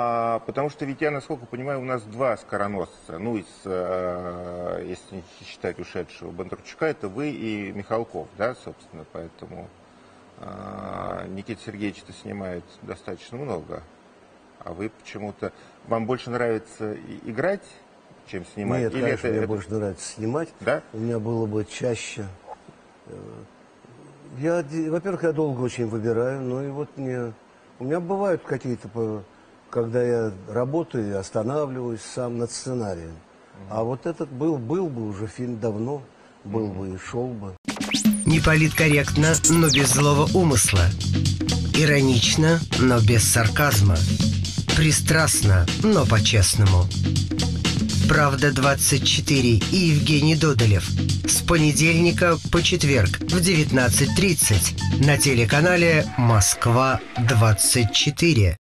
А, потому что ведь я, насколько понимаю, у нас два скороносца. Ну, из, э, если не считать ушедшего Бондарчука, это вы и Михалков, да, собственно, поэтому э, Никита Сергеевич это снимает достаточно много. А вы почему-то... Вам больше нравится играть, чем снимать? Нет, Или конечно, это- мне это- больше нравится снимать. Да? У меня было бы чаще. э, Я, во-первых, я долго очень выбираю, но и вот мне... У меня бывают какие-то, когда я работаю, останавливаюсь сам над сценарием. А вот этот был, был бы уже фильм давно, был бы и шел бы. Неполиткорректно, но без злого умысла. Иронично, но без сарказма. Пристрастно, но по-честному. Правда 24 и Евгений Додолев. С понедельника по четверг в 19.30 на телеканале Москва 24.